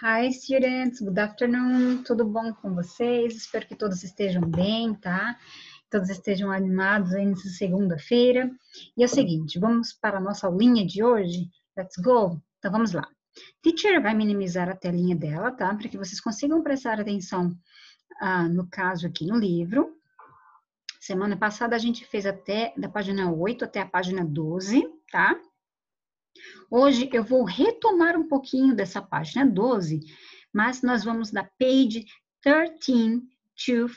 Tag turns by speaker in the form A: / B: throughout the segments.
A: Hi, students. Good afternoon. Tudo bom com vocês? Espero que todos estejam bem, tá? Todos estejam animados aí nessa segunda-feira. E é o seguinte, vamos para a nossa aulinha de hoje? Let's go? Então, vamos lá. Teacher vai minimizar a telinha dela, tá? Para que vocês consigam prestar atenção ah, no caso aqui no livro. Semana passada a gente fez até da página 8 até a página 12, tá? Hoje eu vou retomar um pouquinho dessa página 12, mas nós vamos da page 13 to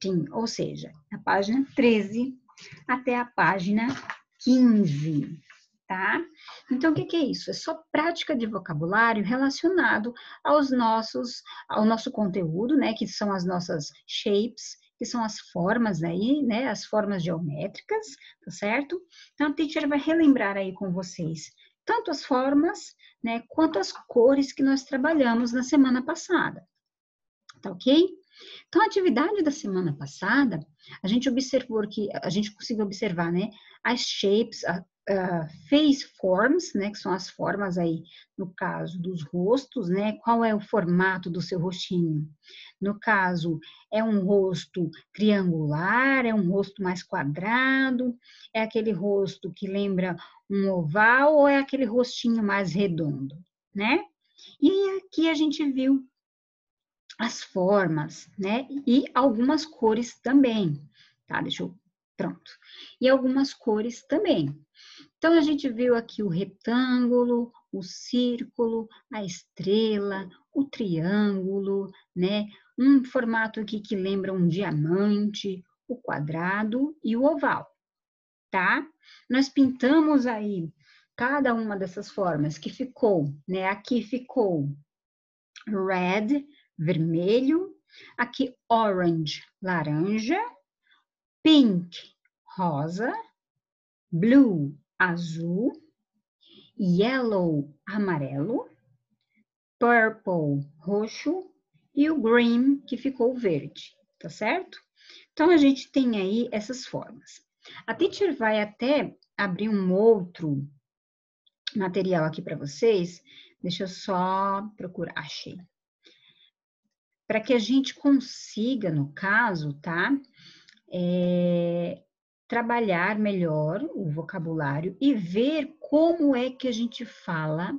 A: 15, ou seja, a página 13 até a página 15, tá? Então, o que, que é isso? É só prática de vocabulário relacionado aos nossos, ao nosso conteúdo, né? Que são as nossas shapes, que são as formas aí, né? As formas geométricas, tá certo? Então, a teacher vai relembrar aí com vocês tanto as formas, né, quanto as cores que nós trabalhamos na semana passada. Tá ok? Então, a atividade da semana passada, a gente observou que, a gente conseguiu observar, né, as shapes, uh, face forms, né, que são as formas aí, no caso dos rostos, né, qual é o formato do seu rostinho. No caso, é um rosto triangular, é um rosto mais quadrado, é aquele rosto que lembra um oval ou é aquele rostinho mais redondo, né? E aqui a gente viu as formas, né? E algumas cores também, tá? Deixa eu. Pronto. E algumas cores também. Então, a gente viu aqui o retângulo, o círculo, a estrela, o triângulo, né? Um formato aqui que lembra um diamante, o quadrado e o oval, tá? Nós pintamos aí cada uma dessas formas que ficou, né? Aqui ficou red, vermelho, aqui orange, laranja, pink, rosa, blue, azul, yellow, amarelo, purple, roxo e o green, que ficou verde, tá certo? Então, a gente tem aí essas formas. A teacher vai até abrir um outro material aqui para vocês. Deixa eu só procurar, achei. Para que a gente consiga, no caso, tá? É, trabalhar melhor o vocabulário e ver como é que a gente fala,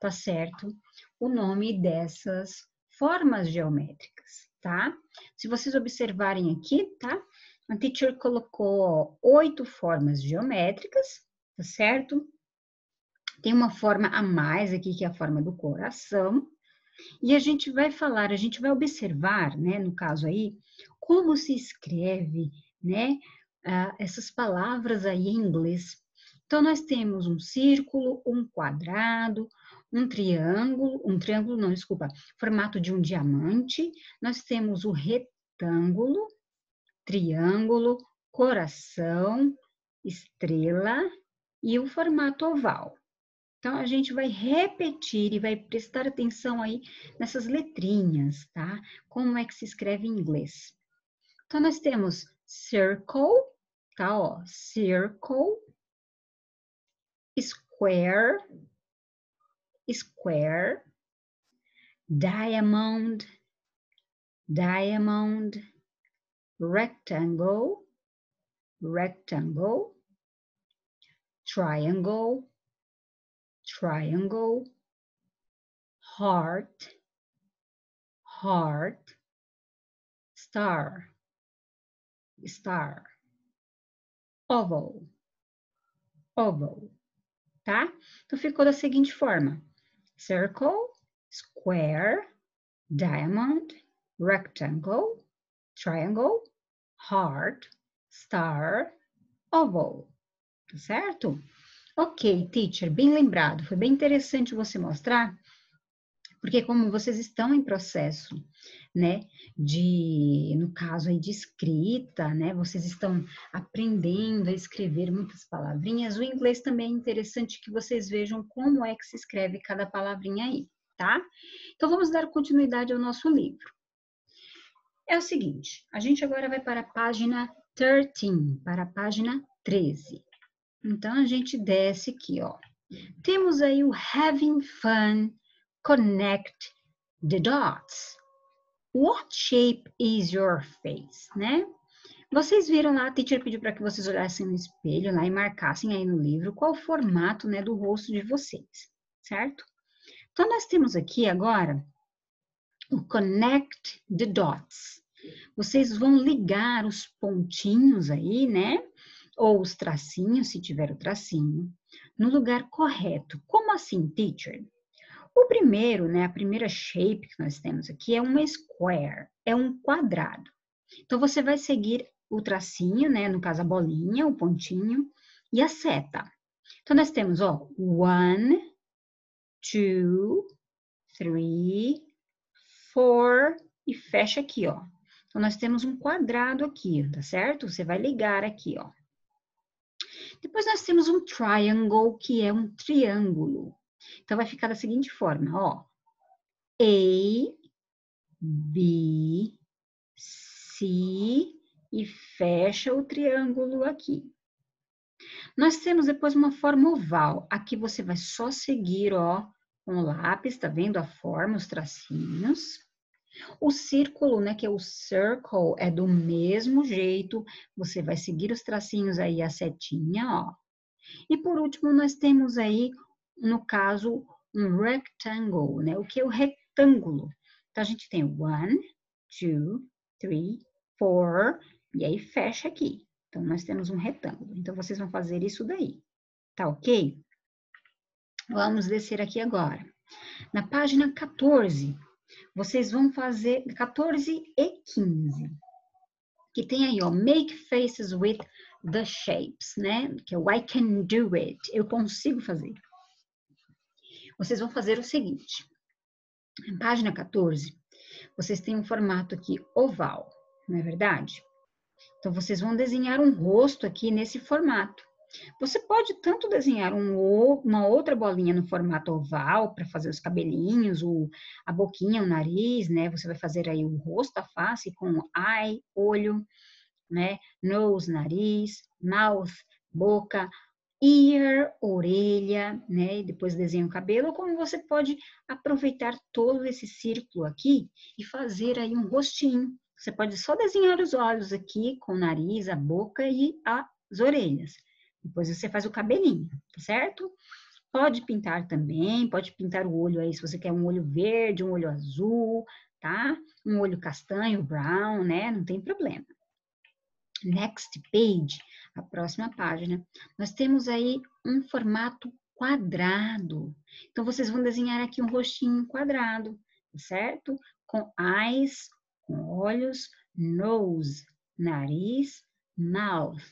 A: tá certo? O nome dessas formas geométricas, tá? Se vocês observarem aqui, tá? A teacher colocou oito formas geométricas, tá certo? Tem uma forma a mais aqui, que é a forma do coração. E a gente vai falar, a gente vai observar, né, no caso aí, como se escreve, né, essas palavras aí em inglês. Então, nós temos um círculo, um quadrado, um triângulo, um triângulo, não, desculpa, formato de um diamante. Nós temos o retângulo, triângulo, coração, estrela e o formato oval. Então, a gente vai repetir e vai prestar atenção aí nessas letrinhas, tá? Como é que se escreve em inglês. Então, nós temos circle, tá? Ó, circle, square, square, diamond, diamond, rectangle, rectangle, triangle, triangle, heart, heart, star, star oval, oval, tá? Então, ficou da seguinte forma: circle, square, diamond, rectangle, triangle, heart, star, oval, tá certo? Ok, teacher, bem lembrado. Foi bem interessante você mostrar, porque como vocês estão em processo né, de, no caso aí de escrita, né, vocês estão aprendendo a escrever muitas palavrinhas, o inglês também é interessante que vocês vejam como é que se escreve cada palavrinha aí, tá? Então, vamos dar continuidade ao nosso livro. É o seguinte, a gente agora vai para a página 13, para a página 13. Então, a gente desce aqui, ó. Temos aí o having fun, connect, the dots. What shape is your face, né? Vocês viram lá, a teacher pediu para que vocês olhassem no espelho lá e marcassem aí no livro qual o formato, né, do rosto de vocês, certo? Então, nós temos aqui agora o connect the dots. Vocês vão ligar os pontinhos aí, né? Ou os tracinhos, se tiver o tracinho, no lugar correto. Como assim, teacher? O primeiro, né, a primeira shape que nós temos aqui é uma square, é um quadrado. Então, você vai seguir o tracinho, né, no caso a bolinha, o pontinho, e a seta. Então, nós temos, ó, one, two, three, four, e fecha aqui, ó. Então, nós temos um quadrado aqui, tá certo? Você vai ligar aqui, ó. Depois nós temos um triangle, que é um triângulo. Então, vai ficar da seguinte forma, ó. A, B, C e fecha o triângulo aqui. Nós temos depois uma forma oval. Aqui você vai só seguir, ó, com o lápis, tá vendo a forma, os tracinhos. O círculo, né, que é o circle, é do mesmo jeito. Você vai seguir os tracinhos aí, a setinha, ó. E por último, nós temos aí no caso, um rectangle, né? O que é o retângulo? Então, a gente tem one, two, three, four, e aí fecha aqui. Então, nós temos um retângulo. Então, vocês vão fazer isso daí. Tá ok? Vamos descer aqui agora. Na página 14, vocês vão fazer 14 e 15. Que tem aí, ó, make faces with the shapes, né? Que é o I can do it. Eu consigo fazer vocês vão fazer o seguinte. Na página 14, vocês têm um formato aqui oval, não é verdade? Então, vocês vão desenhar um rosto aqui nesse formato. Você pode tanto desenhar um, uma outra bolinha no formato oval para fazer os cabelinhos, o, a boquinha, o nariz, né? Você vai fazer aí o rosto, a face com eye, olho, né? Nose, nariz, mouth, boca, ear, orelha, né? E depois desenha o cabelo, ou como você pode aproveitar todo esse círculo aqui e fazer aí um rostinho. Você pode só desenhar os olhos aqui, com o nariz, a boca e as orelhas. Depois você faz o cabelinho, tá certo? Pode pintar também, pode pintar o olho aí, se você quer um olho verde, um olho azul, tá? Um olho castanho, brown, né? Não tem problema. Next page a próxima página, nós temos aí um formato quadrado. Então, vocês vão desenhar aqui um rostinho quadrado, certo? Com eyes, com olhos, nose, nariz, mouth,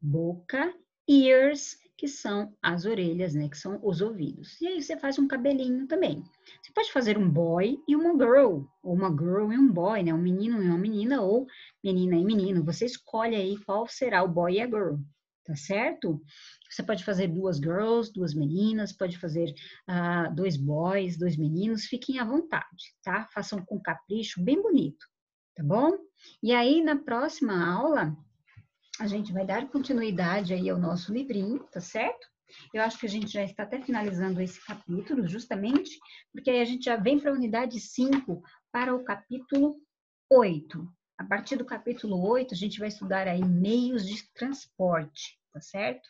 A: boca, ears, que são as orelhas, né? Que são os ouvidos. E aí você faz um cabelinho também. Você pode fazer um boy e uma girl, ou uma girl e um boy, né? Um menino e uma menina, ou menina e menino. Você escolhe aí qual será o boy e a girl, tá certo? Você pode fazer duas girls, duas meninas, pode fazer uh, dois boys, dois meninos, fiquem à vontade, tá? Façam com capricho, bem bonito, tá bom? E aí, na próxima aula, a gente vai dar continuidade aí ao nosso livrinho, tá certo? Eu acho que a gente já está até finalizando esse capítulo, justamente, porque aí a gente já vem para a unidade 5, para o capítulo 8. A partir do capítulo 8, a gente vai estudar aí meios de transporte, tá certo?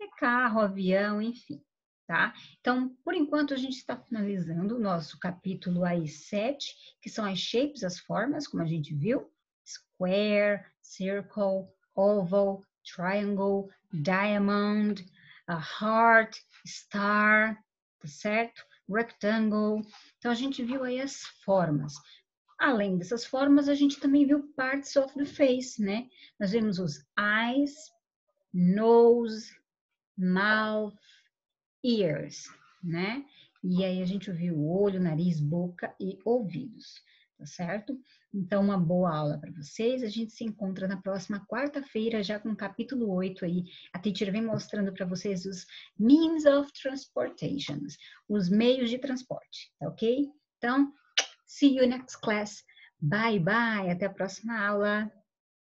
A: É carro, avião, enfim, tá? Então, por enquanto, a gente está finalizando o nosso capítulo aí 7, que são as shapes, as formas, como a gente viu, square, circle, oval, triangle, diamond, a heart, star, tá certo? Rectangle. Então, a gente viu aí as formas. Além dessas formas, a gente também viu parts of the face, né? Nós vimos os eyes, nose, mouth, ears, né? E aí a gente viu olho, nariz, boca e ouvidos tá certo? Então, uma boa aula para vocês. A gente se encontra na próxima quarta-feira, já com o capítulo 8 aí. A teacher vem mostrando para vocês os means of transportation, os meios de transporte, tá ok? Então, see you next class. Bye, bye. Até a próxima aula.